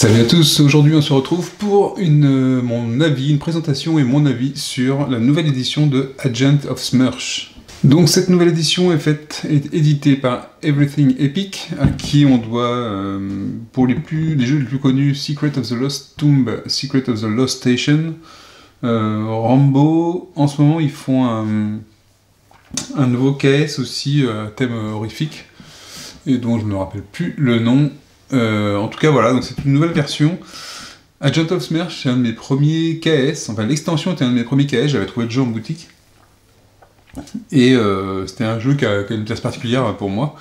Salut à tous, aujourd'hui on se retrouve pour une, euh, mon avis, une présentation et mon avis sur la nouvelle édition de Agent of Smirch. Donc cette nouvelle édition est faite, est éditée par Everything Epic, à qui on doit, euh, pour les, plus, les jeux les plus connus, Secret of the Lost Tomb, Secret of the Lost Station, euh, Rambo, en ce moment ils font un, un nouveau KS aussi, thème horrifique, et dont je ne me rappelle plus le nom, en tout cas, voilà, donc c'est une nouvelle version. Agent of Smerch, c'est un de mes premiers KS, enfin l'extension était un de mes premiers KS, j'avais trouvé le jeu en boutique. Et euh, c'était un jeu qui a, une place particulière pour moi,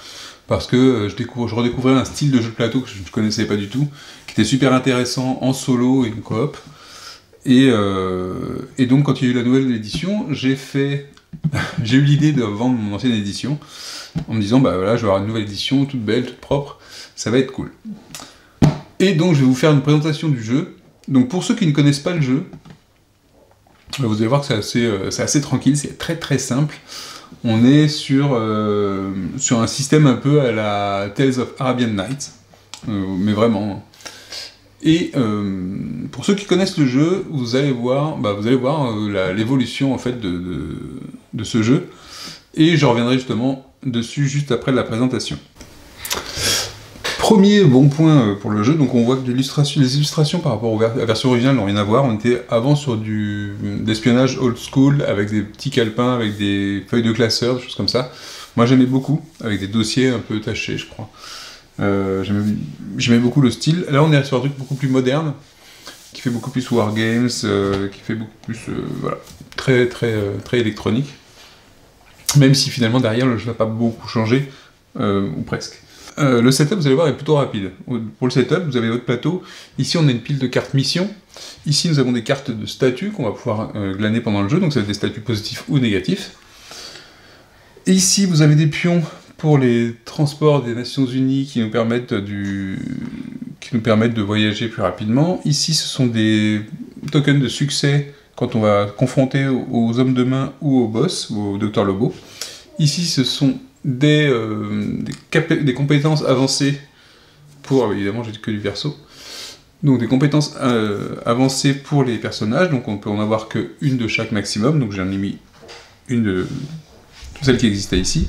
parce que euh, je, redécouvrais un style de jeu de plateau que je ne connaissais pas du tout, qui était super intéressant en solo et en coop. Et, euh, et donc quand il y a eu la nouvelle édition, j'ai fait, j'ai eu l'idée de vendre mon ancienne édition, en me disant bah voilà, je vais avoir une nouvelle édition, toute belle, toute propre ça va être cool. Et donc je vais vous faire une présentation du jeu. Donc pour ceux qui ne connaissent pas le jeu, vous allez voir que c'est assez, euh, assez, tranquille, c'est très très simple. On est sur, euh, sur un système un peu à la Tales of Arabian Nights, euh, mais vraiment. Et euh, pour ceux qui connaissent le jeu, vous allez voir, bah, vous allez voir l'évolution en fait de, de, de ce jeu, et je reviendrai justement dessus juste après la présentation. Premier bon point euh, pour le jeu, donc on voit que les illustrations par rapport à la version originale n'ont rien à voir. On était avant sur du l'espionnage old school avec des petits calepins, avec des feuilles de classeur, des choses comme ça. Moi j'aimais beaucoup, avec des dossiers un peu tachés, je crois. Euh, j'aimais beaucoup le style. Là on est sur un truc beaucoup plus moderne, qui fait beaucoup plus wargames, euh, qui fait beaucoup plus, euh, voilà, très très très électronique. Même si finalement derrière le jeu n'a pas beaucoup changé, ou presque. Euh, le setup, vous allez voir, est plutôt rapide. Pour le setup, vous avez votre plateau. Ici, on a une pile de cartes mission. Ici, nous avons des cartes de statuts qu'on va pouvoir euh, glaner pendant le jeu, donc ça va être des statuts positifs ou négatifs. Et ici, vous avez des pions pour les transports des Nations Unies qui nous permettent, du... qui nous permettent de voyager plus rapidement. Ici, ce sont des tokens de succès quand on va confronter aux hommes de main ou au boss, ou au docteur Lobo. Ici, ce sont des, euh, des, compétences avancées pour, évidemment j'ai que du verso, donc des compétences euh, avancées pour les personnages, donc on peut en avoir que une de chaque maximum, donc j'en ai mis une de celles qui existait ici.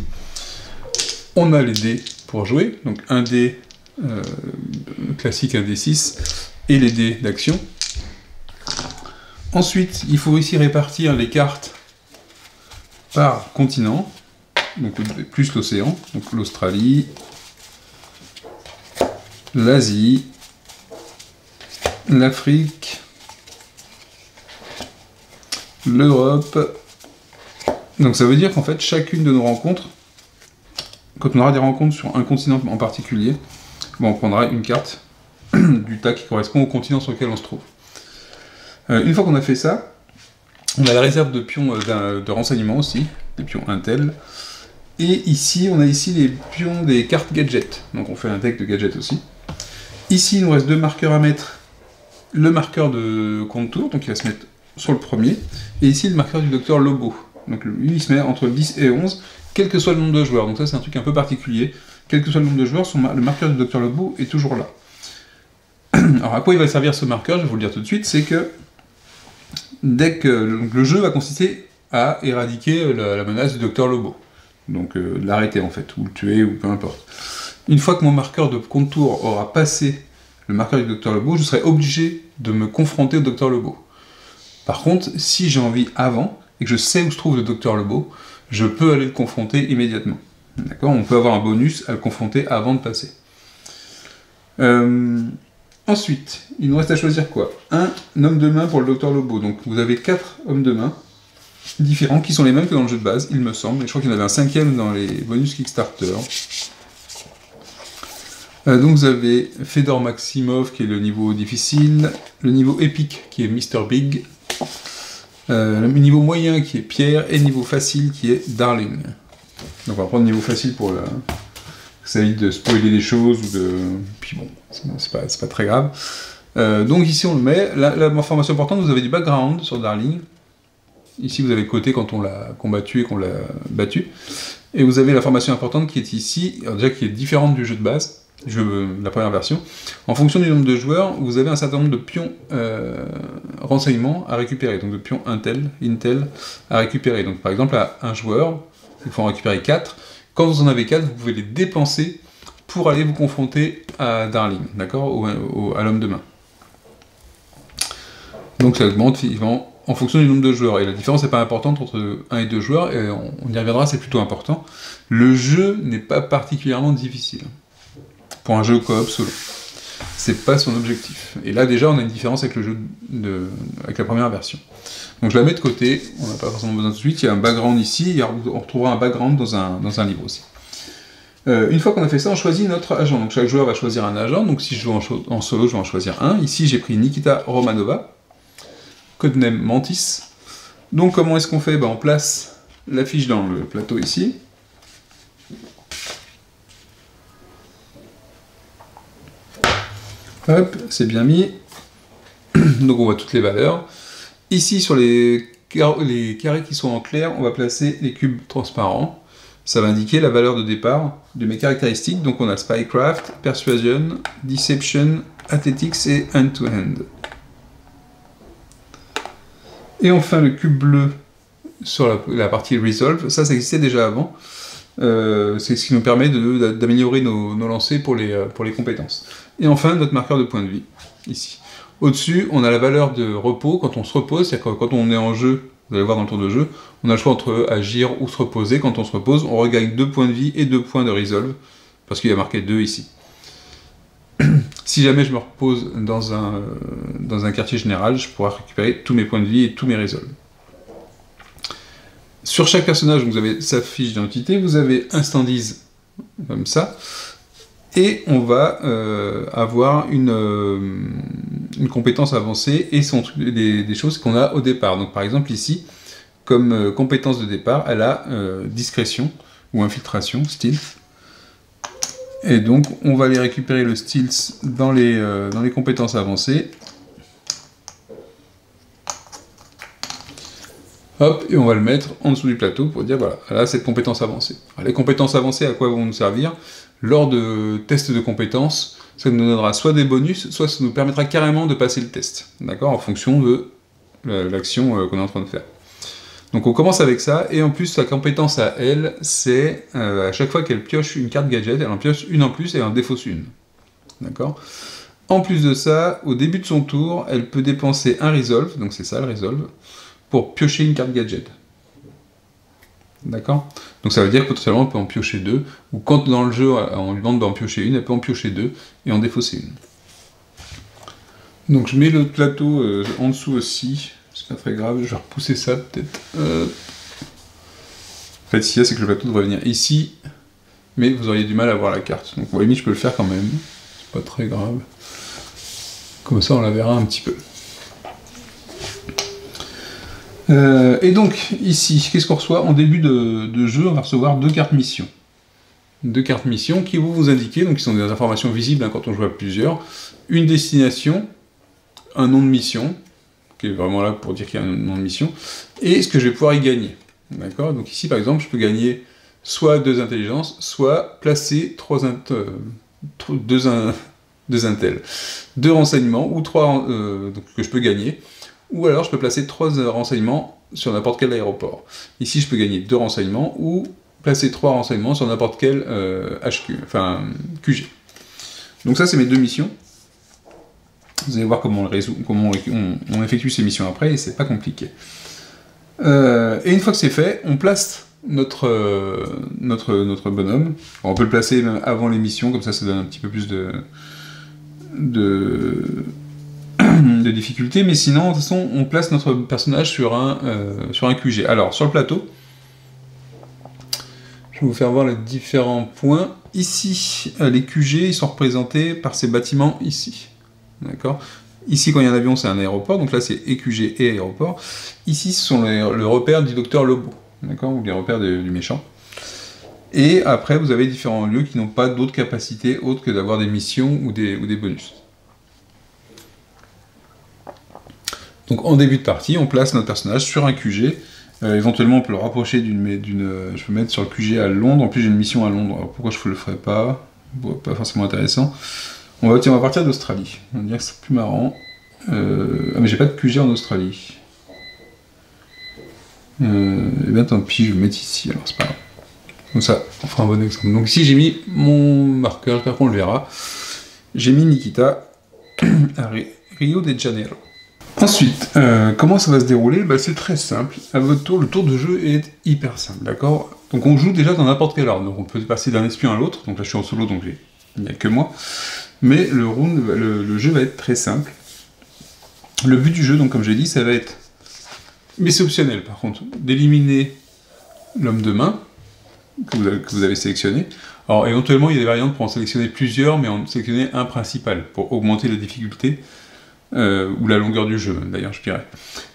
On a les dés pour jouer, donc un dé euh, classique, un dé 6, et les dés d'action. Ensuite, il faut ici répartir les cartes par continent plus l'océan, donc l'Australie, l'Asie, l'Afrique, l'Europe. Donc ça veut dire qu'en fait, chacune de nos rencontres, quand on aura des rencontres sur un continent en particulier, on prendra une carte du tas qui correspond au continent sur lequel on se trouve. Euh, une fois qu'on a fait ça, on a la réserve de pions euh, de renseignement aussi, des pions Intel. Et ici, on a ici les pions des cartes gadgets. Donc on fait un deck de gadgets aussi. Ici, il nous reste deux marqueurs à mettre. Le marqueur de contour, donc il va se mettre sur le premier. Et ici, le marqueur du docteur Lobo. Donc lui, il se met entre 10 et 11, quel que soit le nombre de joueurs. Donc ça, c'est un truc un peu particulier. Quel que soit le nombre de joueurs, le marqueur du docteur Lobo est toujours là. Alors à quoi il va servir ce marqueur? Je vais vous le dire tout de suite. C'est que que le jeu va consister à éradiquer la menace du docteur Lobo donc euh, l'arrêter en fait, ou le tuer, ou peu importe. Une fois que mon marqueur de contour aura passé le marqueur du Docteur Lobo, je serai obligé de me confronter au Docteur Lobo. Par contre, si j'ai envie avant, et que je sais où se trouve le Docteur Lobo, je peux aller le confronter immédiatement. D'accord? On peut avoir un bonus à le confronter avant de passer. Euh, ensuite, il nous reste à choisir quoi? Un homme de main pour le Docteur Lobo. Donc vous avez quatre hommes de main différents qui sont les mêmes que dans le jeu de base, il me semble. Et je crois qu'il y en avait un cinquième dans les bonus Kickstarter. Euh, donc vous avez Fedor Maximov qui est le niveau difficile, le niveau épique qui est Mr. Big, euh, le niveau moyen qui est Pierre et le niveau facile qui est Darling. Donc on va prendre le niveau facile pour la... ça évite de spoiler des choses ou de. Puis bon, c'est pas, très grave. Euh, donc ici on le met. La, importante, vous avez du background sur Darling. Ici, vous avez le côté quand on l'a combattu et qu'on l'a battu. Et vous avez la formation importante qui est ici, déjà qui est différente du jeu de base. la première version. En fonction du nombre de joueurs, vous avez un certain nombre de pions renseignements à récupérer, donc de pions Intel, Intel à récupérer. Donc par exemple, à un joueur, il faut en récupérer 4. Quand vous en avez 4, vous pouvez les dépenser pour aller vous confronter à Darling, d'accord, à l'homme de main. Donc ça augmente en fonction du nombre de joueurs. Et la différence n'est pas importante entre 1 et 2 joueurs, et on, y reviendra, c'est plutôt important. Le jeu n'est pas particulièrement difficile pour un jeu coop solo. C'est pas son objectif. Et là déjà on a une différence avec le jeu de, la première version. Donc je la mets de côté, on n'a pas forcément besoin de suite, il y a un background ici, on retrouvera un background dans un, dans un livre aussi. Euh, une fois qu'on a fait ça, on choisit notre agent. Donc chaque joueur va choisir un agent. Donc si je joue en, solo, je vais en choisir un. Ici, j'ai pris Nikita Romanova, codename Mantis. Donc comment est-ce qu'on fait? Ben, On place la fiche dans le plateau ici. Hop, c'est bien mis. Donc on voit toutes les valeurs. Ici, sur les, carrés qui sont en clair, on va placer les cubes transparents ça va indiquer la valeur de départ de mes caractéristiques. Donc on a Spycraft, Persuasion, Deception, Athletics et End-to-End. Et enfin le cube bleu sur la, partie Resolve, ça ça existait déjà avant. Euh, c'est ce qui nous permet d'améliorer nos, lancers pour les, euh, pour les compétences. Et enfin notre marqueur de point de vie, ici. Au-dessus, on a la valeur de repos quand on se repose, c'est-à-dire quand on est en jeu vous allez voir dans le tour de jeu, on a le choix entre agir ou se reposer. Quand on se repose, on regagne 2 points de vie et 2 points de resolve, parce qu'il y a marqué 2 ici. Si jamais je me repose dans un, euh, dans un quartier général, je pourrai récupérer tous mes points de vie et tous mes resolves. Sur chaque personnage, vous avez sa fiche d'identité, vous avez un standees comme ça, et on va euh, avoir une, euh, une, compétence avancée et des, choses qu'on a au départ. Donc par exemple ici, comme compétence de départ, elle a discrétion ou infiltration, stealth. Et donc on va aller récupérer le stealth dans les, dans les compétences avancées. Hop, et on va le mettre en dessous du plateau pour dire voilà, a cette compétence avancée. les compétences avancées, à quoi vont nous servir lors de tests de compétences, ça nous donnera soit des bonus, soit ça nous permettra carrément de passer le test, d'accord, en fonction de l'action euh, qu'on est en train de faire. Donc on commence avec ça, et en plus sa compétence à elle, c'est euh, à chaque fois qu'elle pioche une carte gadget, elle en pioche une en plus et elle en défausse une. D'accord? En plus de ça, au début de son tour, elle peut dépenser un resolve, donc c'est ça le resolve, pour piocher une carte gadget. D'accord? Donc ça veut dire que potentiellement on peut en piocher deux, ou quand dans le jeu on lui demande d'en piocher une, elle peut en piocher deux et en défausser une. Donc je mets le plateau euh, en dessous aussi, c'est pas très grave, je vais repousser ça peut-être. En fait, ce qu'il y a, c'est que le plateau devrait venir ici, mais vous auriez du mal à voir la carte. Donc vous voyez, je peux le faire quand même, c'est pas très grave. Comme ça, on la verra un petit peu. Euh, et donc, ici, qu'est-ce qu'on reçoit En début de, jeu, on va recevoir deux cartes mission. Deux cartes mission qui vont vous indiquer, donc qui sont des informations visibles hein, quand on joue à plusieurs, une destination, un nom de mission, qui est vraiment là pour dire qu'il y a un nom de mission, et ce que je vais pouvoir y gagner. D'accord? Donc ici, par exemple, je peux gagner soit deux intelligences, soit placer trois euh, deux, deux intels, deux renseignements, ou trois euh, que je peux gagner, ou alors je peux placer trois renseignements sur n'importe quel aéroport. Ici, je peux gagner deux renseignements ou placer trois renseignements sur n'importe quel HQ, euh, enfin QG. Donc ça, c'est mes deux missions. Vous allez voir comment on, effectue ces missions après, et c'est pas compliqué. Euh, et une fois que c'est fait, on place notre, euh, bonhomme. on peut le placer avant les missions, comme ça, ça donne un petit peu plus de, de difficulté, mais sinon, de toute façon, on place notre personnage sur un, euh, QG. Alors, sur le plateau, je vais vous faire voir les différents points. Ici, les QG, sont représentés par ces bâtiments ici. D'accord Ici, quand il y a un avion, c'est un aéroport, donc là, c'est EQG et aéroport. Ici, ce sont les, le repère du docteur Lobo, d'accord Ou les repères du méchant. Et après, vous avez différents lieux qui n'ont pas d'autres capacités autres que d'avoir des missions ou des, bonus. Donc en début de partie, on place notre personnage sur un QG. Euh, éventuellement, on peut le rapprocher d'une... Euh, je peux mettre sur le QG à Londres. En plus, j'ai une mission à Londres. Alors pourquoi je ne le ferai pas? Pas forcément intéressant. On va, tiens, on va partir d'Australie. On va dire que c'est plus marrant. Euh, ah mais j'ai pas de QG en Australie. Euh, et eh bien tant pis, je vais le mettre ici, alors c'est pas grave. Comme ça, on fera un bon exemple. Donc ici j'ai mis mon marqueur, j'espère qu'on le verra. J'ai mis Nikita à Rio de Janeiro. Ensuite, euh, comment ça va se dérouler? Bah, C'est très simple. À votre tour, le tour de jeu est hyper simple, d'accord? Donc on joue déjà dans n'importe quel ordre. Donc on peut passer d'un espion à l'autre. Donc là je suis en solo, donc il n'y a que moi. Mais le, jeu va être très simple. Le but du jeu, donc comme j'ai dit, ça va être, mais c'est optionnel par contre, d'éliminer l'homme de main que vous, avez, sélectionné. Alors éventuellement, il y a des variantes pour en sélectionner plusieurs, mais en sélectionner un principal pour augmenter la difficulté euh, ou la longueur du jeu, d'ailleurs, je dirais.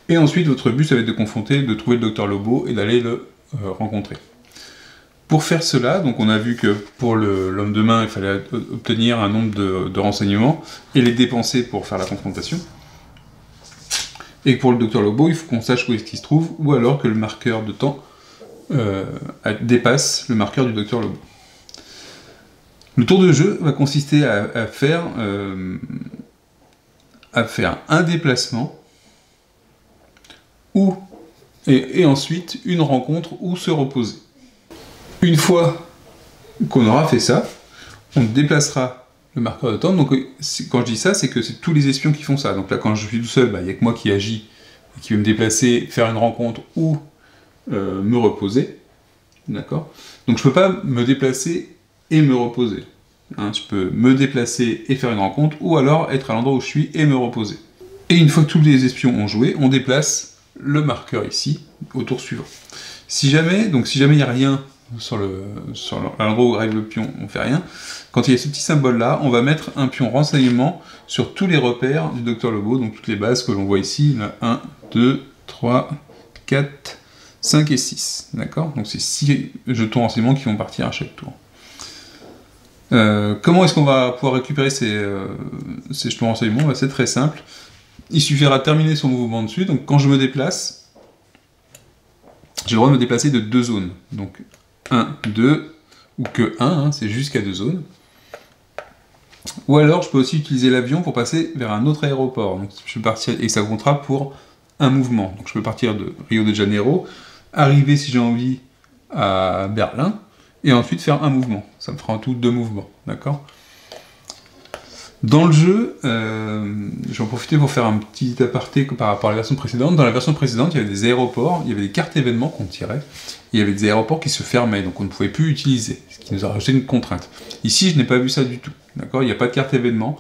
Et ensuite, votre but, ça va être de confronter, de trouver le docteur Lobo et d'aller le euh, rencontrer. Pour faire cela, donc on a vu que pour l'homme de main, il fallait obtenir un nombre de, renseignements et les dépenser pour faire la confrontation. Et pour le docteur Lobo, il faut qu'on sache où est-ce qu'il se trouve, ou alors que le marqueur de temps euh, dépasse le marqueur du docteur Lobo. Le tour de jeu va consister à, faire à faire un déplacement ou et, ensuite une rencontre ou se reposer. Une fois qu'on aura fait ça, on déplacera le marqueur de temps. Donc quand je dis ça, c'est que c'est tous les espions qui font ça. Donc là, quand je suis tout seul, bah, il n'y a que moi qui agis, qui veut me déplacer, faire une rencontre ou euh, me reposer. D'accord? Donc je ne peux pas me déplacer et me reposer. Hein, je peux me déplacer et faire une rencontre, ou alors être à l'endroit où je suis et me reposer. Et une fois que tous les espions ont joué, on déplace le marqueur ici, au tour suivant. Si jamais, donc si jamais il n'y a rien sur le, l'endroit où arrive le pion, on fait rien. Quand il y a ce petit symbole là, on va mettre un pion renseignement sur tous les repères du docteur Lobo, donc toutes les bases que l'on voit ici, 1, 2, 3, 4, 5 et 6. D'accord? Donc c'est 6 jetons renseignements qui vont partir à chaque tour. Euh, comment est-ce qu'on va pouvoir récupérer ces, euh, jetons renseignements? Bah, C'est très simple. Il suffira de terminer son mouvement dessus. Donc quand je me déplace, j'ai le droit de me déplacer de deux zones. Donc 1, 2, ou que 1, hein, c'est jusqu'à deux zones. Ou alors je peux aussi utiliser l'avion pour passer vers un autre aéroport. Je peux partir, et ça comptera pour un mouvement. Donc je peux partir de Rio de Janeiro, arriver si j'ai envie à Berlin, et ensuite faire un mouvement. Ça me fera en tout deux mouvements, d'accord? Dans le jeu, euh, je vais en profiter pour faire un petit aparté par rapport à la version précédente. Dans la version précédente, il y avait des aéroports, il y avait des cartes événements qu'on tirait, il y avait des aéroports qui se fermaient, donc on ne pouvait plus utiliser, ce qui nous a rajouté une contrainte. Ici, je n'ai pas vu ça du tout, d'accord? Il n'y a pas de carte événement.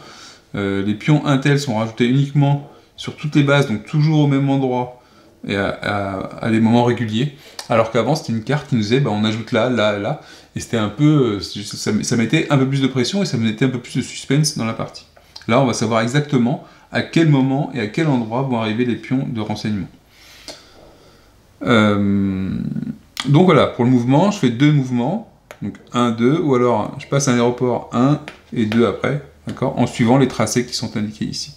Euh, les pions Intel sont rajoutés uniquement sur toutes les bases, donc toujours au même endroit, et à, des moments réguliers. Alors qu'avant, c'était une carte qui nous disait, bah, on ajoute là, là, là. Et c'était un peu. Euh, ça, mettait un peu plus de pression et ça mettait un peu plus de suspense dans la partie. Là, on va savoir exactement à quel moment et à quel endroit vont arriver les pions de renseignement. Euh, donc voilà, pour le mouvement, je fais deux mouvements. Donc 1, 2, ou alors je passe un aéroport 1 et 2 après, d'accord, en suivant les tracés qui sont indiqués ici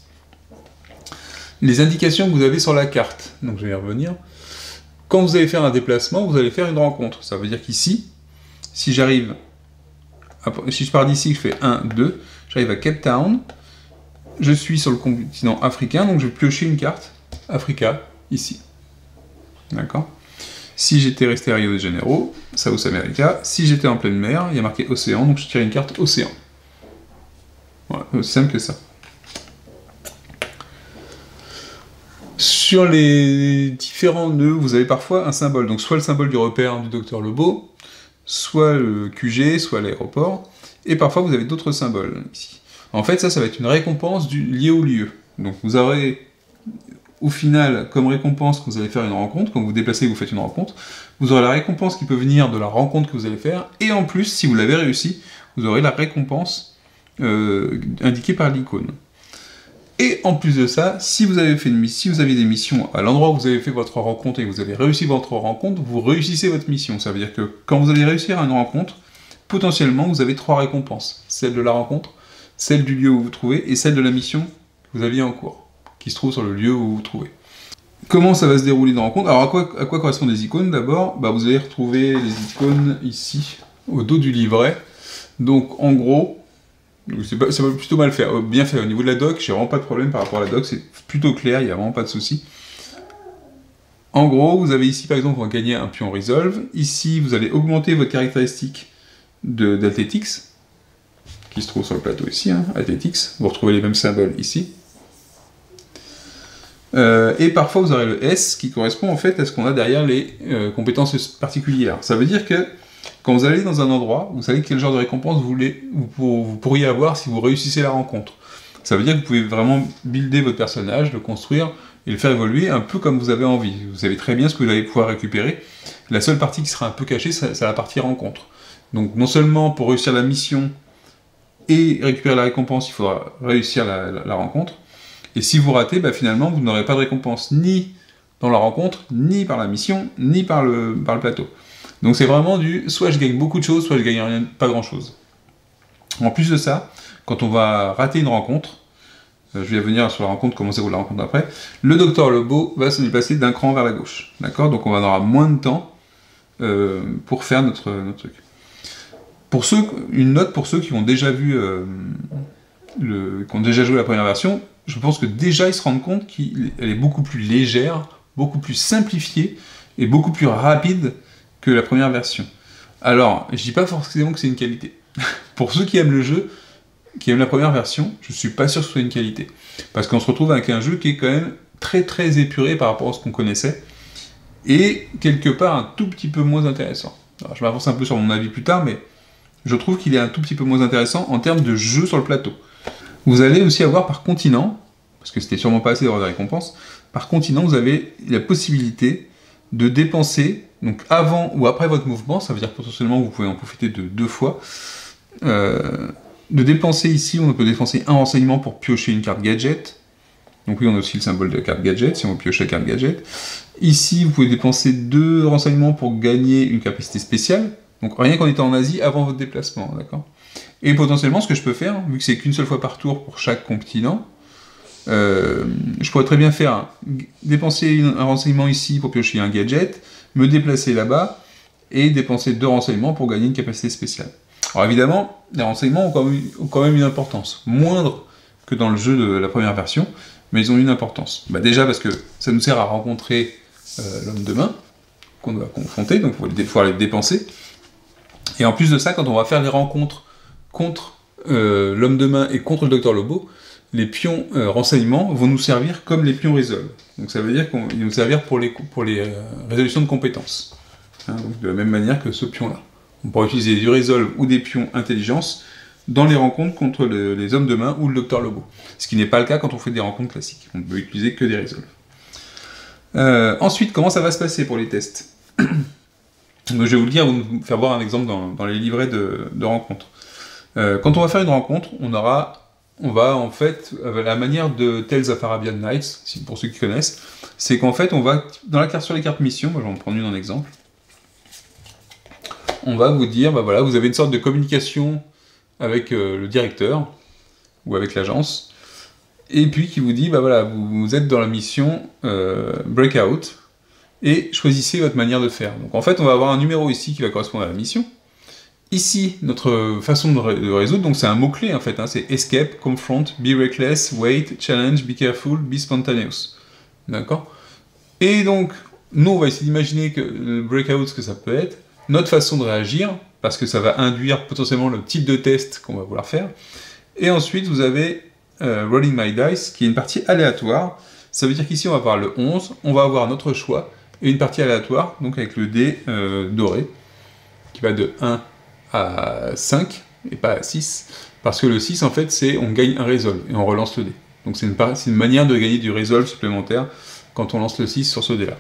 les indications que vous avez sur la carte. Donc je vais y revenir. Quand vous allez faire un déplacement, vous allez faire une rencontre. Ça veut dire qu'ici, si j'arrive, si je pars d'ici, je fais 1, 2, j'arrive à Cape Town, je suis sur le continent africain, donc je vais piocher une carte Africa ici. D'accord? Si j'étais resté à Rio de Janeiro, South America. Si j'étais en pleine mer, il y a marqué océan, donc je tire une carte océan. Voilà, aussi simple que ça. Sur les différents nœuds, vous avez parfois un symbole. Donc soit le symbole du repère du docteur Lobo, soit le QG, soit l'aéroport, et parfois vous avez d'autres symboles ici. En fait, ça, ça va être une récompense du, liée au lieu. Donc vous aurez au final comme récompense que vous allez faire une rencontre, quand vous vous déplacez, vous faites une rencontre, vous aurez la récompense qui peut venir de la rencontre que vous allez faire, et en plus, si vous l'avez réussi, vous aurez la récompense euh, indiquée par l'icône. Et en plus de ça, si vous avez fait une si vous avez des missions à l'endroit où vous avez fait votre rencontre et que vous avez réussi votre rencontre, vous réussissez votre mission. Ça veut dire que quand vous allez réussir une rencontre, potentiellement vous avez trois récompenses. Celle de la rencontre, celle du lieu où vous vous trouvez et celle de la mission que vous aviez en cours, qui se trouve sur le lieu où vous vous trouvez. Comment ça va se dérouler dans la rencontre? Alors à quoi, à quoi correspondent les icônes? D'abord bah, Vous allez retrouver les icônes ici, au dos du livret. Donc en gros, va plutôt mal faire, bien fait. Au niveau de la doc, j'ai vraiment pas de problème par rapport à la doc, c'est plutôt clair, il n'y a vraiment pas de souci. En gros, vous avez ici par exemple, on va gagner un pion Resolve. Ici, vous allez augmenter votre caractéristique d'Athletics, qui se trouve sur le plateau ici, hein. Vous retrouvez les mêmes symboles ici. Euh, et parfois, vous aurez le S qui correspond en fait à ce qu'on a derrière les euh, compétences particulières. Ça veut dire que quand vous allez dans un endroit, vous savez quel genre de récompense vous, voulez, vous, pourriez avoir si vous réussissez la rencontre. Ça veut dire que vous pouvez vraiment builder votre personnage, le construire et le faire évoluer un peu comme vous avez envie. Vous savez très bien ce que vous allez pouvoir récupérer. La seule partie qui sera un peu cachée, c'est la partie rencontre. Donc non seulement pour réussir la mission et récupérer la récompense, il faudra réussir la, rencontre. Et si vous ratez, bah, finalement, vous n'aurez pas de récompense ni dans la rencontre, ni par la mission, ni par le, par le plateau. Donc c'est vraiment du soit je gagne beaucoup de choses, soit je gagne rien, pas grand chose. En plus de ça, quand on va rater une rencontre, euh, je vais revenir sur la rencontre, comment ça roule la rencontre après, le docteur Lobo va se déplacer d'un cran vers la gauche. D'accord? Donc on avoir moins de temps euh, pour faire notre, notre, truc. Pour ceux, une note pour ceux qui ont déjà vu euh, qui ont déjà joué la première version, je pense que déjà ils se rendent compte qu'elle est beaucoup plus légère, beaucoup plus simplifiée et beaucoup plus rapide que la première version. Alors, je dis pas forcément que c'est une qualité. Pour ceux qui aiment le jeu, qui aiment la première version, je suis pas sûr que ce soit une qualité. Parce qu'on se retrouve avec un jeu qui est quand même très très épuré par rapport à ce qu'on connaissait, et quelque part un tout petit peu moins intéressant. Alors, je m'avance un peu sur mon avis plus tard, mais je trouve qu'il est un tout petit peu moins intéressant en termes de jeu sur le plateau. Vous allez aussi avoir par continent, parce que c'était sûrement pas assez d'avoir des récompenses, par continent, vous avez la possibilité de dépenser donc avant ou après votre mouvement, ça veut dire potentiellement vous pouvez en profiter de deux fois. Euh, de dépenser ici, on peut dépenser un renseignement pour piocher une carte gadget. Donc oui, on a aussi le symbole de la carte gadget, si on veut piocher la carte gadget. Ici, vous pouvez dépenser deux renseignements pour gagner une capacité spéciale. Donc rien qu'en étant en Asie avant votre déplacement, d'accord? Et potentiellement, ce que je peux faire, vu que c'est qu'une seule fois par tour pour chaque continent, euh, je pourrais très bien faire dépenser un renseignement ici pour piocher un gadget, me déplacer là-bas et dépenser deux renseignements pour gagner une capacité spéciale. Alors évidemment, les renseignements ont quand même, une importance, moindre que dans le jeu de la première version, mais ils ont une importance. Bah déjà parce que ça nous sert à rencontrer euh, l'homme de main qu'on doit confronter, donc il faut pouvoir les dépenser. Et en plus de ça, quand on va faire les rencontres contre euh, l'homme de main et contre le docteur Lobo, les pions euh, renseignements vont nous servir comme les pions resolve. Donc ça veut dire qu'ils vont nous servir pour les, euh, résolutions de compétences. Hein, de la même manière que ce pion-là. On pourra utiliser du resolve ou des pions intelligence dans les rencontres contre les hommes de main ou le docteur Lobo. Ce qui n'est pas le cas quand on fait des rencontres classiques. On ne peut utiliser que des resolve. Euh, ensuite, comment ça va se passer pour les tests Je vais vous le dire, vous faire voir un exemple dans, les livrets de rencontres. quand on va faire une rencontre, on aura on va en fait, la manière de Tales of Arabian Nights, pour ceux qui connaissent, c'est qu'en fait, on va, dans la carte sur les cartes mission, moi je vais en prendre une en exemple, on va vous dire, bah voilà, vous avez une sorte de communication avec euh, le directeur, ou avec l'agence, et puis qui vous dit, bah voilà, vous, êtes dans la mission euh, Breakout, et choisissez votre manière de faire. Donc en fait, on va avoir un numéro ici qui va correspondre à la mission, Ici, notre façon de, résoudre, donc c'est un mot-clé en fait, hein, c'est escape, confront, be reckless, wait, challenge, be careful, be spontaneous. D'accord? Et donc, nous, on va essayer d'imaginer que le breakout, ce que ça peut être, notre façon de réagir, parce que ça va induire potentiellement le type de test qu'on va vouloir faire. Et ensuite, vous avez euh, Rolling My Dice, qui est une partie aléatoire. Ça veut dire qu'ici, on va avoir le 11, on va avoir notre choix, et une partie aléatoire, donc avec le dé euh, doré, qui va de 1 à 5 et pas à 6, parce que le 6, en fait, c'est on gagne un resolve et on relance le dé. Donc c'est une, une, manière de gagner du resolve supplémentaire quand on lance le 6 sur ce dé-là.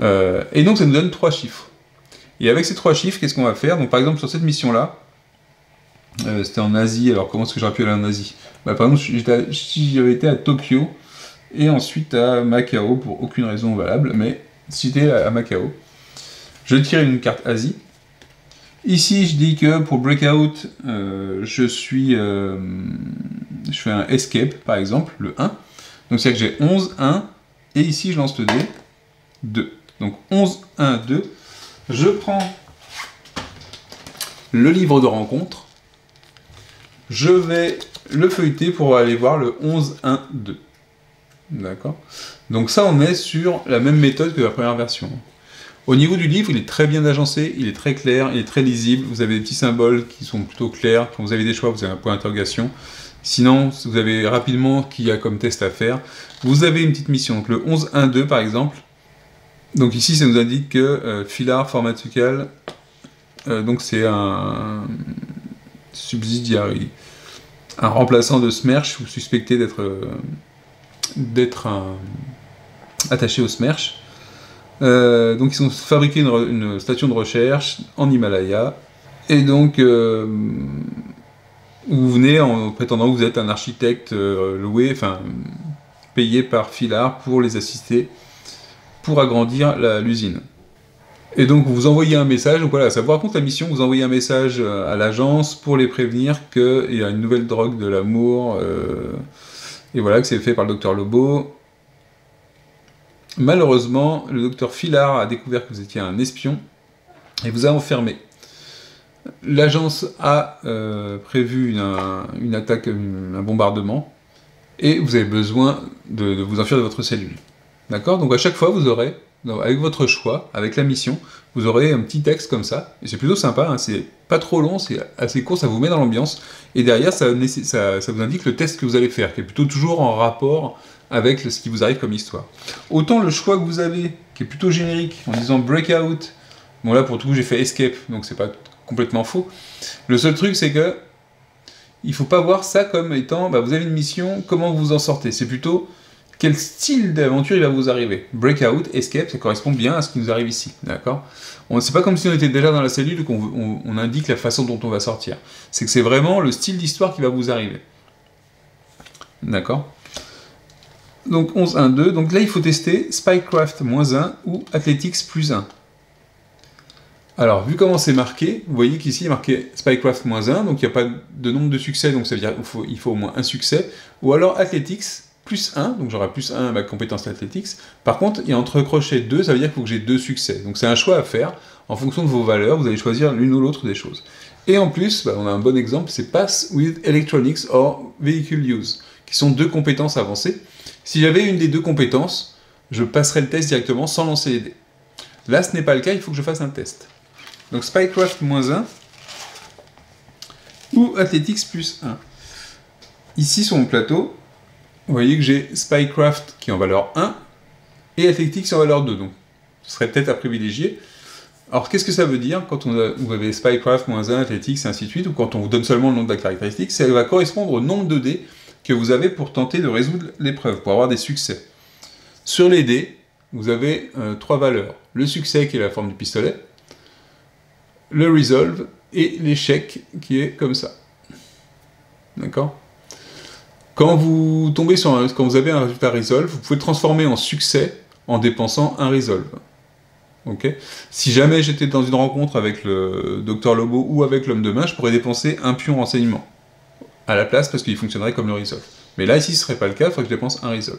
Euh, et donc ça nous donne 3 chiffres. Et avec ces 3 chiffres, qu'est-ce qu'on va faire? Donc par exemple, sur cette mission-là, euh, c'était en Asie, alors comment est-ce que j'aurais pu aller en Asie? Bah, Par exemple, si j'avais été à Tokyo, et ensuite à Macao, pour aucune raison valable, mais si j'étais à Macao, je tire une carte Asie, Ici, je dis que pour Breakout, euh, je suis, euh, je fais un Escape, par exemple, le 1. Donc, c'est que j'ai 11, 1, et ici, je lance le dé, 2. Donc, 11, 1, 2. Je prends le livre de rencontre, je vais le feuilleter pour aller voir le 11.1.2. D'accord? Donc ça, on est sur la même méthode que la première version. Au niveau du livre, il est très bien agencé, il est très clair, il est très lisible. Vous avez des petits symboles qui sont plutôt clairs. Quand vous avez des choix, vous avez un point d'interrogation. Sinon, vous avez rapidement qui y a comme test à faire. Vous avez une petite mission. Donc le 11.1.2 par exemple. Donc ici, ça nous indique que euh, Filar Pharmaceutical, euh, donc c'est un subsidiary, un remplaçant de Smersh ou suspecté d'être euh, d'être attaché au Smersh. Euh, donc ils ont fabriqué une, station de recherche en Himalaya. Et donc euh, vous venez en prétendant que vous êtes un architecte euh, loué, enfin payé par Filar pour les assister, pour agrandir l'usine. Et donc vous envoyez un message, donc voilà, ça vous raconte la mission, vous envoyez un message à l'agence pour les prévenir qu'il y a une nouvelle drogue de l'amour, et voilà que c'est fait par le docteur Lobo, Malheureusement, le docteur Filard a découvert que vous étiez un espion et vous a enfermé. L'agence a euh, prévu une, attaque, un bombardement, et vous avez besoin de, vous enfuir de votre cellule. D'accord? Donc à chaque fois, vous aurez, avec votre choix, avec la mission, vous aurez un petit texte comme ça, et c'est plutôt sympa, hein, c'est pas trop long, c'est assez court, ça vous met dans l'ambiance, et derrière, ça, ça, vous indique le test que vous allez faire, qui est plutôt toujours en rapport avec ce qui vous arrive comme histoire. Autant le choix que vous avez, qui est plutôt générique, en disant breakout, bon là pour tout j'ai fait escape, donc c'est pas complètement faux. Le seul truc c'est que il faut pas voir ça comme étant, bah, vous avez une mission, comment vous en sortez? C'est plutôt quel style d'aventure il va vous arriver? Breakout, escape, ça correspond bien à ce qui nous arrive ici, d'accord? C'est pas comme si on était déjà dans la cellule qu'on on indique la façon dont on va sortir. C'est que c'est vraiment le style d'histoire qui va vous arriver. D'accord? Donc 11, 1, 2. Donc là, il faut tester Spycraft moins 1 ou Athletics plus 1. Alors, vu comment c'est marqué, vous voyez qu'ici, il est marqué Spycraft moins 1, donc il n'y a pas de nombre de succès, donc ça veut dire qu'il faut, il faut au moins un succès. Ou alors Athletics plus 1, donc j'aurai plus 1 à ma compétence Athletics. Par contre, il y a entre crochets 2, ça veut dire qu'il faut que j'ai deux succès. Donc c'est un choix à faire. En fonction de vos valeurs, vous allez choisir l'une ou l'autre des choses. Et en plus, bah, on a un bon exemple, c'est Pass with Electronics or Vehicle Use, qui sont deux compétences avancées. Si j'avais une des deux compétences, je passerais le test directement sans lancer les dés. Là, ce n'est pas le cas, il faut que je fasse un test. Donc Spycraft moins 1 ou Athletics plus 1. Ici, sur mon plateau, vous voyez que j'ai Spycraft qui est en valeur 1 et Athletics en valeur 2. Donc, ce serait peut-être à privilégier. Alors, qu'est-ce que ça veut dire quand on vous avez Spycraft moins 1, Athletics, et ainsi de suite, ou quand on vous donne seulement le nom de la caractéristique Ça va correspondre au nombre de dés que vous avez pour tenter de résoudre l'épreuve, pour avoir des succès. Sur les dés, vous avez euh, trois valeurs. Le succès qui est la forme du pistolet, le resolve et l'échec qui est comme ça. D'accord? Quand vous tombez sur un, quand vous avez un résultat resolve, vous pouvez transformer en succès en dépensant un resolve. Ok? Si jamais j'étais dans une rencontre avec le docteur Lobo ou avec l'homme de main, je pourrais dépenser un pion renseignement à la place parce qu'il fonctionnerait comme le resolve. Mais là, ici, ce serait pas le cas, il faudrait que je dépense un resolve.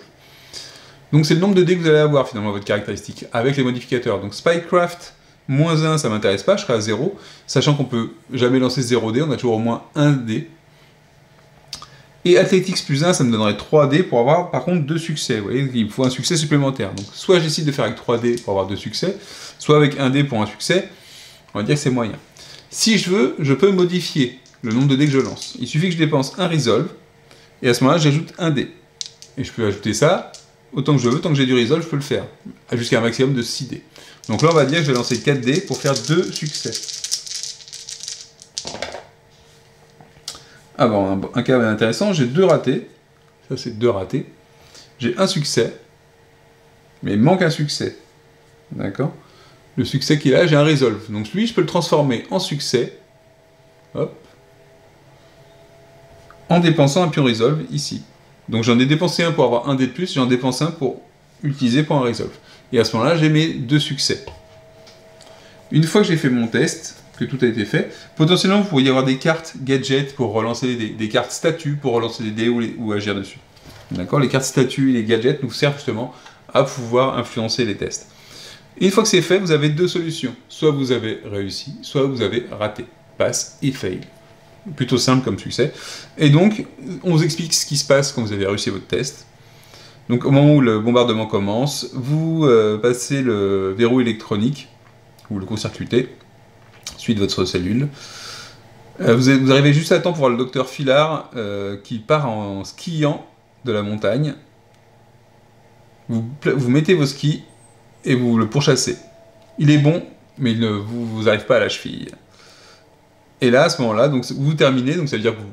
Donc c'est le nombre de dés que vous allez avoir finalement votre caractéristique avec les modificateurs. Donc Spycraft moins 1, ça m'intéresse pas, je serai à 0, sachant qu'on peut jamais lancer 0 dés, on a toujours au moins 1 dé. Et Athletics plus 1, ça me donnerait 3 dés pour avoir par contre 2 succès. Vous voyez, il me faut un succès supplémentaire. Donc soit j'essaie de faire avec 3 dés pour avoir 2 succès, soit avec 1 dé pour un succès, on va dire que c'est moyen. Si je veux, je peux modifier le nombre de dés que je lance. Il suffit que je dépense un resolve, et à ce moment-là, j'ajoute un dé. Et je peux ajouter ça autant que je veux, tant que j'ai du resolve, je peux le faire, jusqu'à un maximum de 6 dés. Donc là, on va dire que je vais lancer 4 dés pour faire 2 succès. Ah bon, un, cas intéressant, j'ai 2 ratés. Ça, c'est 2 ratés. J'ai un succès, mais il manque un succès. D'accord? Le succès qu'il a, j'ai un resolve. Donc lui, je peux le transformer en succès. Hop en dépensant un pion resolve ici. Donc j'en ai dépensé un pour avoir un dé de plus, j'en dépense un pour utiliser pour un resolve. Et à ce moment-là, j'ai mes deux succès. Une fois que j'ai fait mon test, que tout a été fait, potentiellement vous pourriez avoir des cartes gadgets pour relancer des, cartes statues pour relancer des dés ou, agir dessus. Les cartes statues et les gadgets nous servent justement à pouvoir influencer les tests. une fois que c'est fait, vous avez deux solutions. Soit vous avez réussi, soit vous avez raté. Pass et fail. Plutôt simple comme succès. Et donc, on vous explique ce qui se passe quand vous avez réussi votre test. Donc, au moment où le bombardement commence, vous euh, passez le verrou électronique, ou le court-circuitez, suite de votre cellule. Euh, vous, arrivez juste à temps pour voir le docteur Filard euh, qui part en skiant de la montagne. Vous, vous mettez vos skis et vous le pourchassez. Il est bon, mais il ne vous, arrive pas à la cheville. Et là, à ce moment-là, vous terminez, donc ça veut dire que vous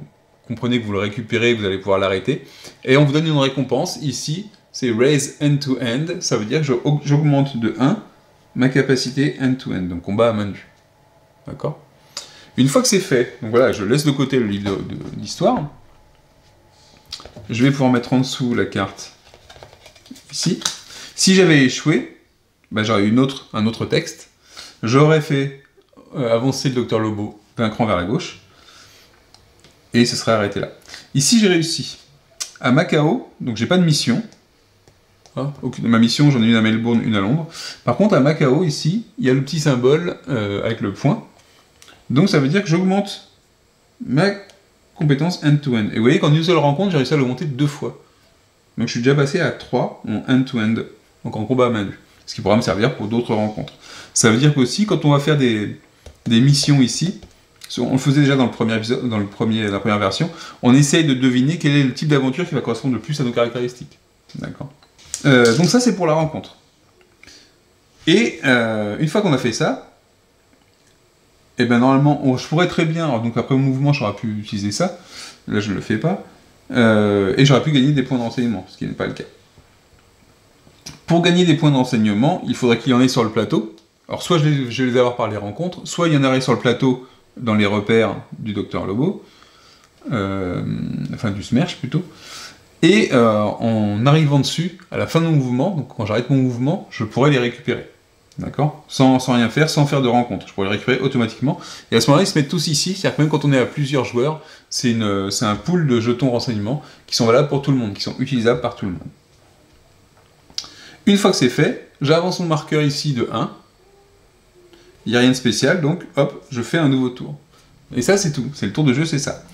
comprenez que vous le récupérez, vous allez pouvoir l'arrêter. Et on vous donne une récompense. Ici, c'est raise end-to-end. Ça veut dire que j'augmente de 1 ma capacité end-to-end, donc combat à main nue. D'accord? Une fois que c'est fait, donc voilà, je laisse de côté le livre d'histoire. Je vais pouvoir mettre en dessous la carte ici. Si j'avais échoué, bah, j'aurais eu une autre, un autre texte. J'aurais fait euh, avancer le docteur Lobo d'un cran vers la gauche. Et ce serait arrêté là. Ici, j'ai réussi. À Macao, donc j'ai pas de mission. Ah, ma mission, j'en ai une à Melbourne, une à Londres. Par contre, à Macao, ici, il y a le petit symbole euh, avec le point. Donc ça veut dire que j'augmente ma compétence end-to-end. Et vous voyez qu'en une seule rencontre, j'ai réussi à l'augmenter deux fois. Donc je suis déjà passé à 3 en end-to-end, donc en combat à main nue. Ce qui pourra me servir pour d'autres rencontres. Ça veut dire qu'aussi, quand on va faire des, missions ici, on le faisait déjà dans, le premier dans le premier, la première version, on essaye de deviner quel est le type d'aventure qui va correspondre le plus à nos caractéristiques. D'accord euh, Donc ça, c'est pour la rencontre. Et euh, une fois qu'on a fait ça, et eh ben normalement, je pourrais très bien, donc après mon mouvement, j'aurais pu utiliser ça. Là, je ne le fais pas. Euh, et j'aurais pu gagner des points d'enseignement, ce qui n'est pas le cas. Pour gagner des points d'enseignement, il faudrait qu'il y en ait sur le plateau. Alors, soit je, vais les avoir par les rencontres, soit il y en aurait sur le plateau dans les repères du docteur Lobo, euh, enfin du SMERSH plutôt. Et euh, en arrivant dessus, à la fin de mon mouvement, donc quand j'arrête mon mouvement, je pourrais les récupérer. D'accord? Sans, rien faire, sans faire de rencontre. Je pourrais les récupérer automatiquement. Et à ce moment-là, ils se mettent tous ici. C'est-à-dire que même quand on est à plusieurs joueurs, c'est un pool de jetons renseignements qui sont valables pour tout le monde, qui sont utilisables par tout le monde. Une fois que c'est fait, j'avance mon marqueur ici de 1. Il n'y a rien de spécial, donc hop, je fais un nouveau tour. Et ça, c'est tout. C'est le tour de jeu, c'est ça.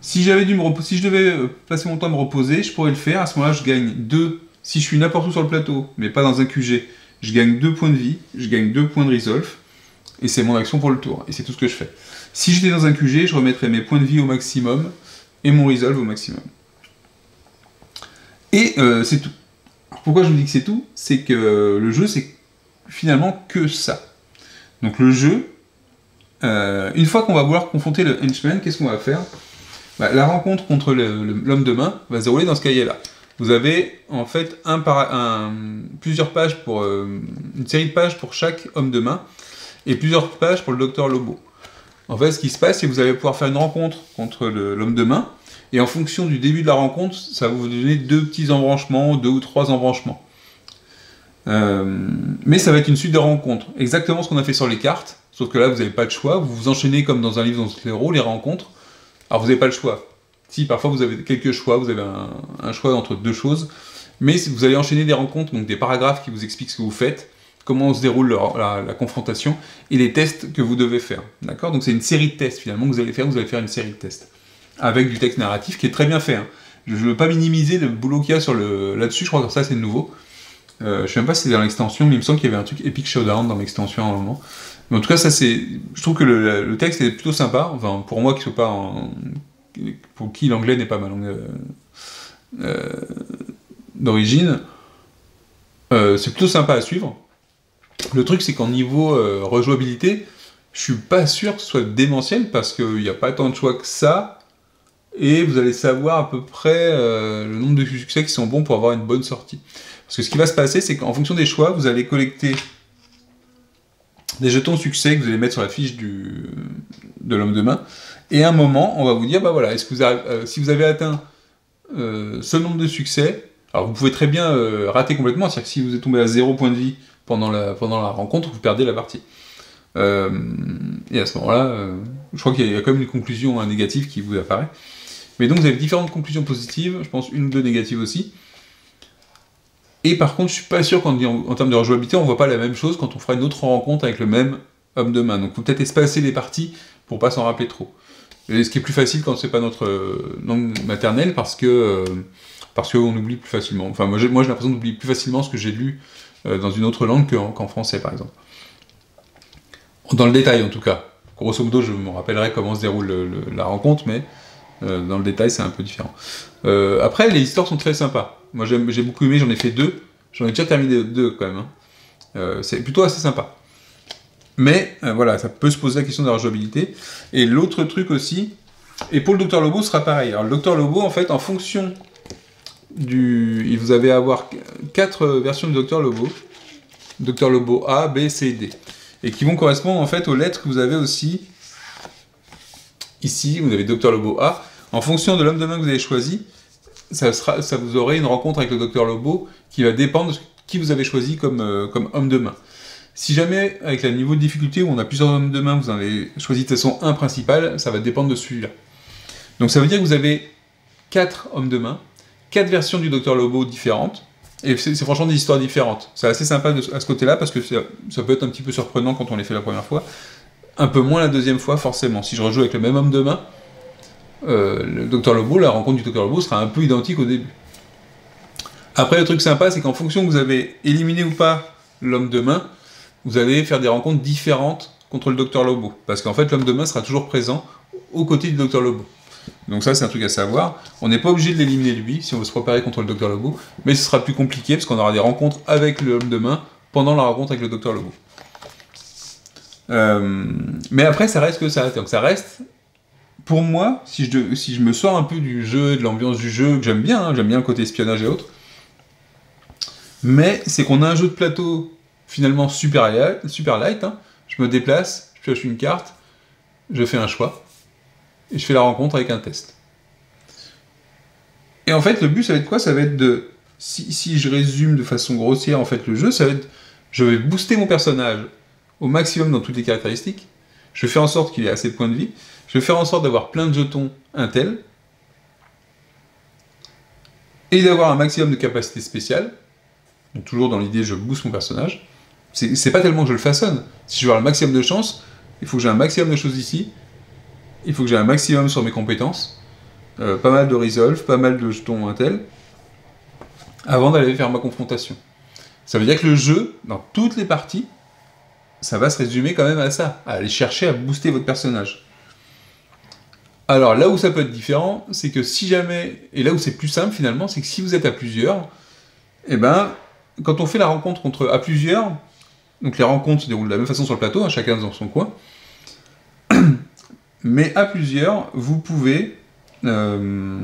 Si j'avais dû me si je devais euh, passer mon temps à me reposer, je pourrais le faire. À ce moment-là, je gagne 2. Si je suis n'importe où sur le plateau, mais pas dans un QG, je gagne 2 points de vie, je gagne 2 points de resolve, et c'est mon action pour le tour, et c'est tout ce que je fais. Si j'étais dans un QG, je remettrais mes points de vie au maximum, et mon resolve au maximum. Et euh, c'est tout. pourquoi je vous dis que c'est tout? C'est que le jeu, c'est finalement que ça. Donc le jeu, euh, une fois qu'on va vouloir confronter le henchman, qu'est-ce qu'on va faire? Bah, La rencontre contre l'homme de main va se dérouler dans ce cahier-là vous avez en fait plusieurs pages pour euh, une série de pages pour chaque homme de main et plusieurs pages pour le docteur Lobo. En fait, ce qui se passe, c'est que vous allez pouvoir faire une rencontre contre l'homme de main et en fonction du début de la rencontre, ça va vous donner deux petits embranchements, deux ou trois embranchements. Euh, mais ça va être une suite de rencontres, exactement ce qu'on a fait sur les cartes, sauf que là vous n'avez pas de choix, vous vous enchaînez comme dans un livre dans les rencontres. Alors vous n'avez pas le choix, si parfois vous avez quelques choix, vous avez un, choix entre deux choses, mais vous allez enchaîner des rencontres, donc des paragraphes qui vous expliquent ce que vous faites, comment se déroule la, confrontation et les tests que vous devez faire. D'accord? Donc c'est une série de tests finalement que vous allez faire, vous allez faire une série de tests avec du texte narratif qui est très bien fait. Hein. Je ne veux pas minimiser le boulot qu'il y a là-dessus, je crois que ça c'est nouveau. Euh, je sais même pas si c'est dans l'extension, mais il me semble qu'il y avait un truc Epic Showdown dans l'extension à un moment. Mais en tout cas, ça c'est. Je trouve que le, texte est plutôt sympa. Enfin, pour moi qui soit pas pour qui l'anglais n'est pas ma langue euh, euh, d'origine, euh, c'est plutôt sympa à suivre. Le truc, c'est qu'en niveau rejouabilité, je suis pas sûr que ce soit démentiel parce qu'il n'y a pas tant de choix que ça. Et vous allez savoir à peu près le nombre de succès qui sont bons pour avoir une bonne sortie. Parce que ce qui va se passer, c'est qu'en fonction des choix, vous allez collecter des jetons succès que vous allez mettre sur la fiche du, de l'homme de main. Et à un moment, on va vous dire, bah voilà, est-ce que euh, si vous avez atteint euh, ce nombre de succès, alors vous pouvez très bien euh, rater complètement, c'est-à-dire que si vous êtes tombé à zéro point de vie pendant la, pendant la rencontre, vous perdez la partie. et à ce moment-là, je crois qu'il y, a quand même une conclusion négative qui vous apparaît. Mais donc vous avez différentes conclusions positives, je pense une ou deux négatives aussi. Et par contre, je suis pas sûr qu'en en, termes de rejouabilité, on voit pas la même chose quand on fera une autre rencontre avec le même homme de main. Donc, faut peut-être espacer les parties pour pas s'en rappeler trop. Et ce qui est plus facile quand c'est pas notre euh, langue maternelle parce que euh, parce qu'on oublie plus facilement. Enfin, moi j'ai l'impression d'oublier plus facilement ce que j'ai lu euh, dans une autre langue qu'en français, par exemple. Dans le détail, en tout cas. Grosso modo, je me rappellerai comment se déroule le- le- la rencontre, mais euh, dans le détail, c'est un peu différent. Euh, après, les histoires sont très sympas. Moi, j'ai beaucoup aimé, j'en ai fait deux. J'en ai déjà terminé deux, quand même. hein. Euh, c'est plutôt assez sympa. Mais, voilà, ça peut se poser la question de la rejouabilité. Et l'autre truc aussi, et pour le Docteur Lobo, ce sera pareil. Alors, le Docteur Lobo, en fait, en fonction du... Vous à avoir quatre versions du Docteur Lobo. Docteur Lobo A, B, C, D. Et qui vont correspondre, en fait, aux lettres que vous avez aussi Ici, vous avez Docteur Lobo A. En fonction de l'homme de main que vous avez choisi, ça, vous aurez une rencontre avec le Docteur Lobo qui va dépendre de qui vous avez choisi comme, euh, comme homme de main. Si jamais, avec le niveau de difficulté où on a plusieurs hommes de main, vous en avez choisi de façon un principal, ça va dépendre de celui-là. Donc ça veut dire que vous avez quatre hommes de main, quatre versions du Docteur Lobo différentes, et c'est franchement des histoires différentes. C'est assez sympa à ce côté-là parce que ça peut être un petit peu surprenant quand on les fait la première fois. Un peu moins la deuxième fois, forcément. Si je rejoue avec le même homme de main, euh, le Docteur Lobo, la rencontre du Docteur Lobo sera un peu identique au début. Après, le truc sympa, c'est qu'en fonction que vous avez éliminé ou pas l'homme de main, vous allez faire des rencontres différentes contre le Docteur Lobo. Parce qu'en fait, l'homme de main sera toujours présent aux côtés du Docteur Lobo. Donc ça, c'est un truc à savoir. On n'est pas obligé de l'éliminer lui, si on veut se préparer contre le Docteur Lobo, mais ce sera plus compliqué, parce qu'on aura des rencontres avec l'homme de main pendant la rencontre avec le Docteur Lobo. Euh, mais après, ça reste que ça. Donc ça reste pour moi, si je, si je me sors un peu du jeu, de l'ambiance du jeu, que j'aime bien, hein, j'aime bien le côté espionnage et autres, mais c'est qu'on a un jeu de plateau finalement super light, super light hein. je me déplace, je pioche une carte, je fais un choix, et je fais la rencontre avec un test. Et en fait, le but, ça va être quoi? Ça va être de... Si, si je résume de façon grossière, en fait, le jeu, ça va être... Je vais booster mon personnage au maximum dans toutes les caractéristiques, je faire en sorte qu'il ait assez de points de vie, je vais faire en sorte d'avoir plein de jetons Intel, et d'avoir un maximum de capacités spéciales. Toujours dans l'idée, je booste mon personnage. C'est pas tellement que je le façonne. Si je veux avoir le maximum de chance, il faut que j'ai un maximum de choses ici. Il faut que j'ai un maximum sur mes compétences. Euh, pas mal de resolve, pas mal de jetons Intel. Avant d'aller faire ma confrontation. Ça veut dire que le jeu, dans toutes les parties, ça va se résumer quand même à ça. À aller chercher à booster votre personnage. Alors là où ça peut être différent, c'est que si jamais, et là où c'est plus simple finalement, c'est que si vous êtes à plusieurs, eh ben, quand on fait la rencontre contre à plusieurs, donc les rencontres se déroulent de la même façon sur le plateau, hein, chacun dans son coin, mais à plusieurs, vous pouvez, euh,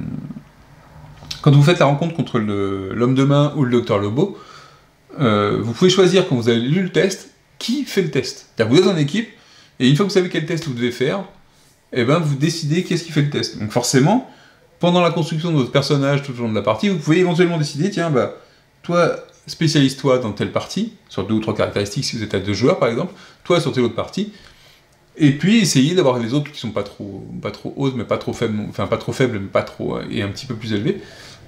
quand vous faites la rencontre contre l'homme de main ou le docteur Lobo, euh, vous pouvez choisir quand vous avez lu le test, qui fait le test. Que vous êtes en équipe, et une fois que vous savez quel test vous devez faire, et ben vous décidez qui est-ce qui fait le test. Donc forcément, pendant la construction de votre personnage tout au long de la partie, vous pouvez éventuellement décider, tiens, bah, toi, spécialise-toi dans telle partie, sur deux ou trois caractéristiques si vous êtes à deux joueurs par exemple, toi sur telle autre partie, et puis essayer d'avoir les autres qui sont pas trop, pas trop hautes, mais pas trop faibles, enfin pas trop faibles, mais pas trop, euh, et un petit peu plus élevées,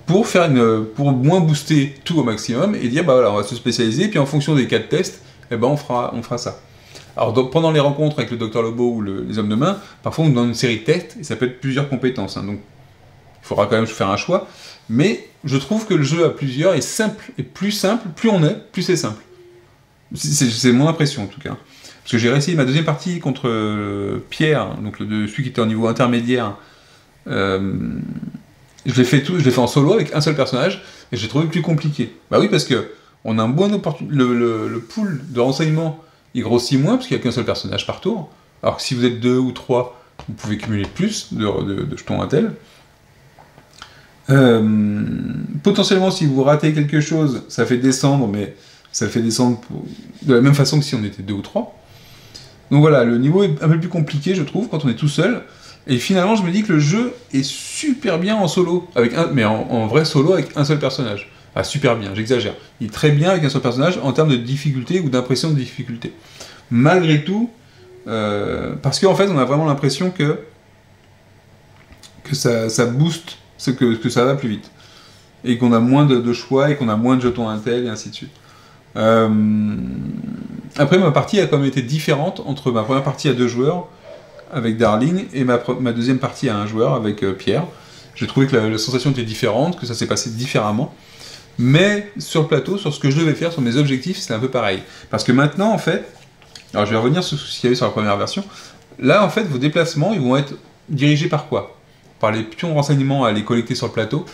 pour faire une, pour moins booster tout au maximum, et dire, bah voilà, on va se spécialiser, puis en fonction des cas de test, eh ben on fera, on fera ça. Alors pendant les rencontres avec le Docteur Lobo ou le- les hommes de main, parfois on donne une série de tests et ça peut être plusieurs compétences. hein. donc il faudra quand même faire un choix. Mais je trouve que le jeu à plusieurs est simple et plus simple, plus on est, plus c'est simple. C'est- mon impression en tout cas. Parce que j'ai réussi ma deuxième partie contre euh, Pierre, donc celui qui était au niveau intermédiaire. euh, je l'ai fait tout, fait en solo avec un seul personnage et j'ai trouvé plus compliqué. Bah oui parce que on a un bon le, pool de renseignements il grossit moins parce qu'il n'y a qu'un seul personnage par tour. Alors que si vous êtes deux ou trois, vous pouvez cumuler plus de, jetons Intel. Euh, potentiellement, si vous ratez quelque chose, ça fait descendre, mais ça fait descendre de la même façon que si on était deux ou trois. Donc voilà, le niveau est un peu plus compliqué, je trouve, quand on est tout seul. Et finalement, je me dis que le jeu est super bien en solo, avec mais en vrai solo avec un seul personnage. Ah, super bien, j'exagère. Il est très bien avec un seul personnage en termes de difficulté ou d'impression de difficulté. Malgré tout, euh, parce qu'en fait, on a vraiment l'impression que, ça, ça booste, que, ça va plus vite. Et qu'on a moins de, choix et qu'on a moins de jetons Intel et ainsi de suite. Euh, Après, ma partie a quand même été différente entre ma première partie à deux joueurs avec Darling et ma, ma deuxième partie à un joueur avec Pierre. J'ai trouvé que la, sensation était différente, que ça s'est passé différemment. Mais sur le plateau, sur ce que je devais faire, sur mes objectifs, c'est un peu pareil. Parce que maintenant, en fait, alors je vais revenir sur ce qu'il y avait sur la première version. Là, en fait, vos déplacements, ils vont être dirigés par quoi? Par les pions renseignements à les collecter sur le plateau,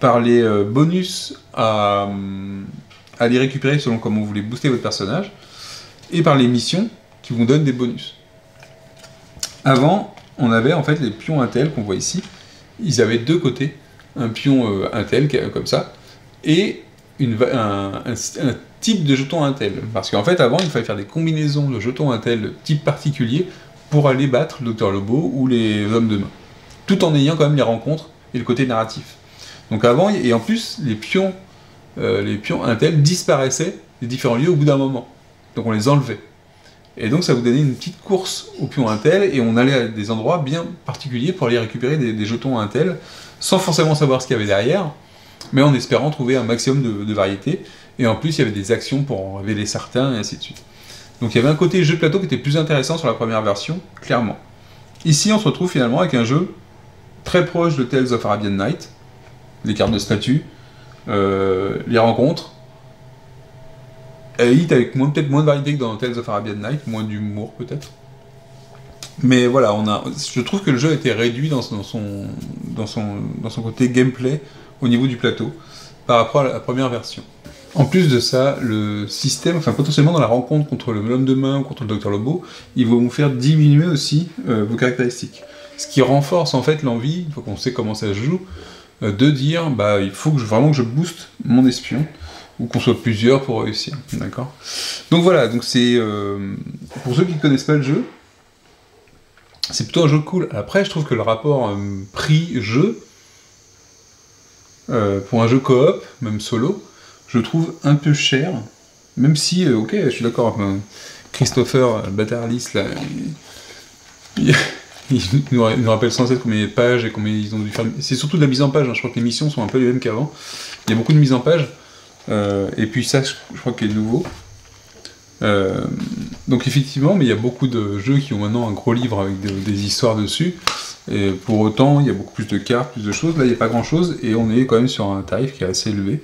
par les euh, bonus à, les récupérer selon comment vous voulez booster votre personnage, et par les missions qui vous donnent des bonus. Avant, on avait en fait les pions Intel qu'on voit ici, ils avaient deux côtés, un pion euh, Intel comme ça, et un, type de jeton Intel. Parce qu'en fait, avant, il fallait faire des combinaisons de jetons Intel type particulier pour aller battre le Docteur Lobo ou les hommes de main. Tout en ayant quand même les rencontres et le côté narratif. Donc avant, et en plus, les pions, euh, les pions Intel disparaissaient des différents lieux au bout d'un moment. Donc on les enlevait. Et donc ça vous donnait une petite course aux pions Intel, et on allait à des endroits bien particuliers pour aller récupérer des, jetons Intel, sans forcément savoir ce qu'il y avait derrière, mais en espérant trouver un maximum de, de variété. Et en plus, il y avait des actions pour en révéler certains, et ainsi de suite. Donc il y avait un côté jeu de plateau qui était plus intéressant sur la première version, clairement. Ici, on se retrouve finalement avec un jeu très proche de Tales of Arabian Night, les cartes de statut, euh, les rencontres, Elite avec peut-être moins de variété que dans Tales of Arabian Night, moins d'humour peut-être. Mais voilà, on a, je trouve que le jeu a été réduit dans son, dans son, dans son côté gameplay au niveau du plateau par rapport à la première version. En plus de ça, le système, enfin potentiellement dans la rencontre contre l'homme de main ou contre le docteur Lobo, il va vous faire diminuer aussi euh, vos caractéristiques. Ce qui renforce en fait l'envie, une fois qu'on sait comment ça se joue, euh, de dire bah il faut que vraiment que je booste mon espion ou qu'on soit plusieurs pour réussir, d'accord? Donc voilà, donc c'est euh, pour ceux qui ne connaissent pas le jeu, c'est plutôt un jeu cool. Après, je trouve que le rapport prix-jeu pour un jeu coop, même solo, je trouve un peu cher, même si, euh, ok, je suis d'accord, Christopher Batarlis, il, nous, rappelle sans cesse combien de pages et combien ils ont dû faire. C'est surtout de la mise en page, hein. je crois que les missions sont un peu les mêmes qu'avant. Il y a beaucoup de mise en page, euh, et puis ça, je, crois qu'il est nouveau. Euh, donc effectivement, mais il y a beaucoup de jeux qui ont maintenant un gros livre avec des histoires dessus. Et pour autant, il y a beaucoup plus de cartes, plus de choses. Là, il n'y a pas grand chose, et on est quand même sur un tarif qui est assez élevé.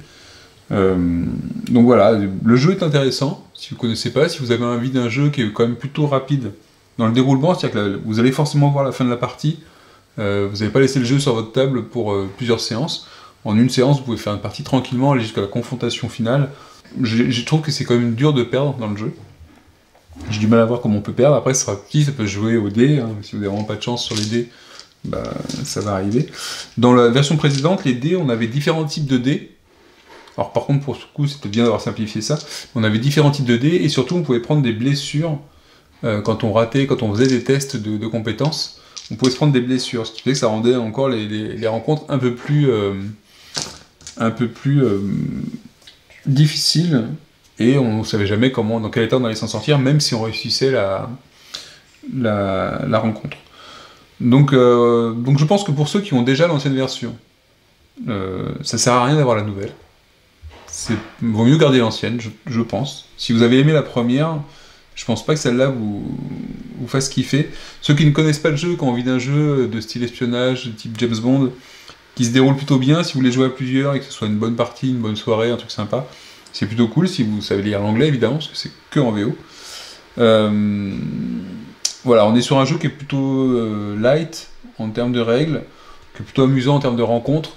Euh, donc voilà, le jeu est intéressant. Si vous ne connaissez pas, si vous avez envie d'un jeu qui est quand même plutôt rapide dans le déroulement, c'est-à-dire que vous allez forcément voir la fin de la partie. Vous n'avez pas laissé le jeu sur votre table pour plusieurs séances. En une séance, vous pouvez faire une partie tranquillement, aller jusqu'à la confrontation finale. Je trouve que c'est quand même dur de perdre dans le jeu. J'ai du mal à voir comment on peut perdre. Après, ce sera petit, ça peut jouer au dés. Hein. Si vous n'avez vraiment pas de chance sur les dés, bah, ça va arriver. Dans la version précédente, les dés, on avait différents types de dés. Alors par contre, pour ce coup, c'était bien d'avoir simplifié ça. On avait différents types de dés, et surtout, on pouvait prendre des blessures euh, quand on ratait, quand on faisait des tests de, compétences. On pouvait se prendre des blessures, ce qui fait que ça rendait encore les, rencontres un peu plus, euh, un peu plus euh, difficiles, et on ne savait jamais comment, dans quel état on allait s'en sortir, même si on réussissait la, rencontre. Donc, donc je pense que pour ceux qui ont déjà l'ancienne version, ça sert à rien d'avoir la nouvelle c'est vaut mieux garder l'ancienne, je, pense. Si vous avez aimé la première, je pense pas que celle-là vous, vous fasse kiffer. Ceux qui ne connaissent pas le jeu, qui ont envie d'un jeu de style espionnage, type James Bond, qui se déroule plutôt bien, si vous voulez jouer à plusieurs et que ce soit une bonne partie, une bonne soirée, un truc sympa, c'est plutôt cool si vous savez lire l'anglais évidemment, parce que c'est que en VO. Euh, voilà, on est sur un jeu qui est plutôt euh, light en termes de règles, qui est plutôt amusant en termes de rencontres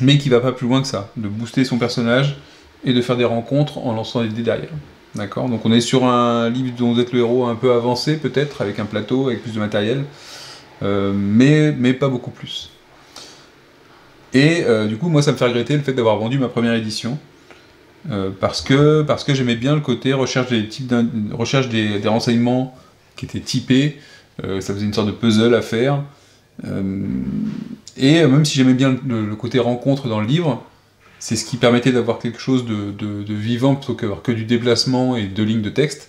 mais qui va pas plus loin que ça, de booster son personnage et de faire des rencontres en lançant des dés derrière. D'accord? Donc on est sur un livre dont vous êtes le héros un peu avancé peut-être, avec un plateau, avec plus de matériel, euh, mais, mais pas beaucoup plus. Et euh, du coup, moi, ça me fait regretter le fait d'avoir vendu ma première édition, euh, parce que, parce que j'aimais bien le côté recherche des, types recherche des, des, renseignements qui étaient typés, ça faisait une sorte de puzzle à faire, et même si j'aimais bien le, côté rencontre dans le livre, c'est ce qui permettait d'avoir quelque chose de, vivant plutôt qu'avoir que du déplacement et deux lignes de texte.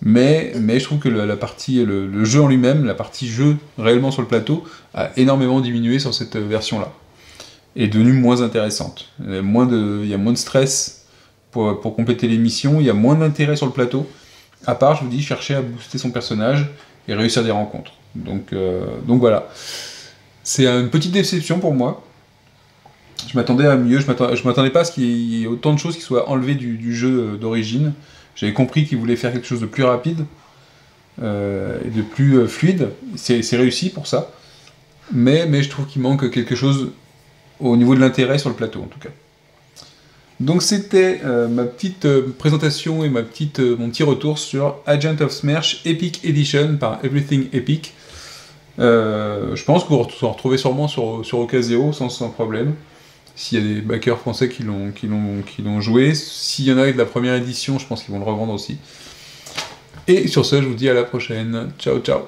Mais, mais je trouve que la, partie, le, jeu en lui-même, la partie jeu réellement sur le plateau, a énormément diminué sur cette version-là. Est devenue moins intéressante. Il y a moins de, stress pour, pour compléter les missions, il y a moins d'intérêt sur le plateau. À part, je vous dis, chercher à booster son personnage et réussir des rencontres. Donc, donc voilà. C'est une petite déception pour moi. Je m'attendais à mieux, je m'attendais pas à ce qu'il y ait autant de choses qui soient enlevées du, jeu d'origine. J'avais compris qu'il voulait faire quelque chose de plus rapide et de plus fluide. C'est réussi pour ça. Mais, mais je trouve qu'il manque quelque chose au niveau de l'intérêt sur le plateau en tout cas. Donc c'était euh, ma petite euh, présentation et ma petite, euh, mon petit retour sur Agent of Smersh Epic Edition par Everything Epic. je pense que vous vous retrouvez sûrement sur, sur Ocasio sans, sans problème. S'il y a des backers français qui l'ont joué. S'il y en a de la première édition, je pense qu'ils vont le revendre aussi. Et sur ce, je vous dis à la prochaine. Ciao ciao